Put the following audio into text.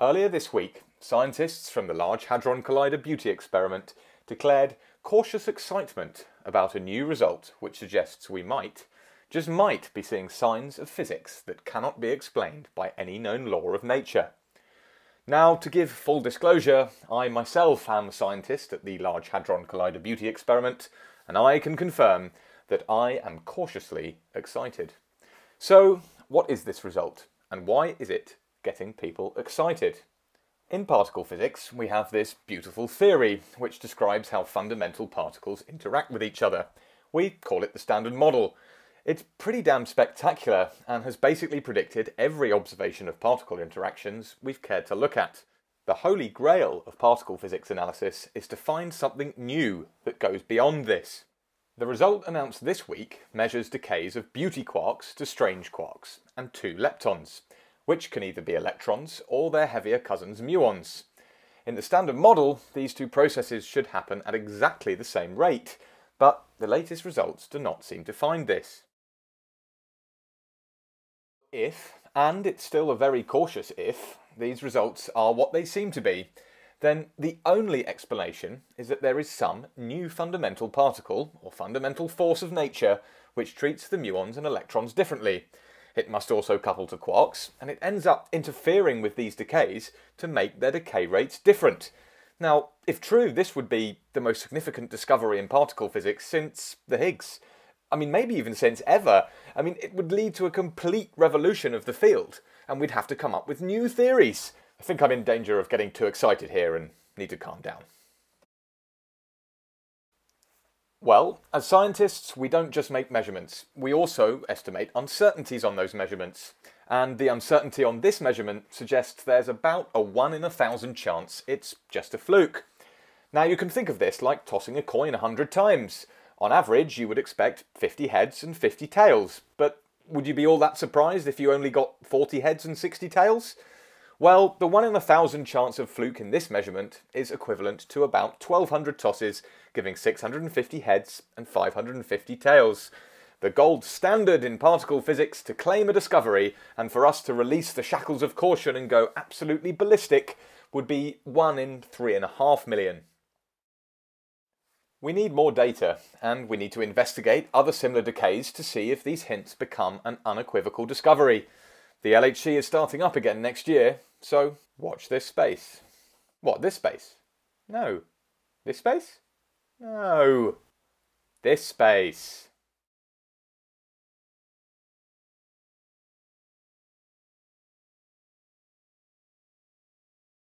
Earlier this week, scientists from the Large Hadron Collider Beauty Experiment declared cautious excitement about a new result which suggests we might, just might, be seeing signs of physics that cannot be explained by any known law of nature. Now, to give full disclosure, I myself am a scientist at the Large Hadron Collider Beauty Experiment, and I can confirm that I am cautiously excited. So, what is this result, and why is it getting people excited. In particle physics, we have this beautiful theory which describes how fundamental particles interact with each other. We call it the Standard Model. It's pretty damn spectacular and has basically predicted every observation of particle interactions we've cared to look at. The holy grail of particle physics analysis is to find something new that goes beyond this. The result announced this week measures decays of beauty quarks to strange quarks and two leptons which can either be electrons or their heavier cousins muons. In the standard model, these two processes should happen at exactly the same rate, but the latest results do not seem to find this. If, and it's still a very cautious if, these results are what they seem to be, then the only explanation is that there is some new fundamental particle, or fundamental force of nature, which treats the muons and electrons differently, it must also couple to quarks, and it ends up interfering with these decays to make their decay rates different. Now, if true, this would be the most significant discovery in particle physics since the Higgs. I mean, maybe even since ever. I mean, it would lead to a complete revolution of the field, and we'd have to come up with new theories. I think I'm in danger of getting too excited here and need to calm down. Well, as scientists, we don't just make measurements, we also estimate uncertainties on those measurements. And the uncertainty on this measurement suggests there's about a 1 in a thousand chance it's just a fluke. Now you can think of this like tossing a coin a hundred times. On average, you would expect 50 heads and 50 tails, but would you be all that surprised if you only got 40 heads and 60 tails? Well, the 1 in a thousand chance of fluke in this measurement is equivalent to about 1200 tosses, giving 650 heads and 550 tails. The gold standard in particle physics to claim a discovery and for us to release the shackles of caution and go absolutely ballistic would be 1 in 3.5 million. We need more data, and we need to investigate other similar decays to see if these hints become an unequivocal discovery. The LHC is starting up again next year, so watch this space. What, this space? No. This space? No. This space.